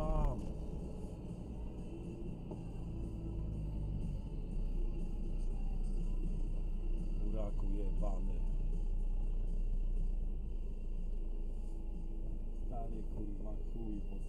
mam. Buraku jebany. Stary kurwa chuj posrany.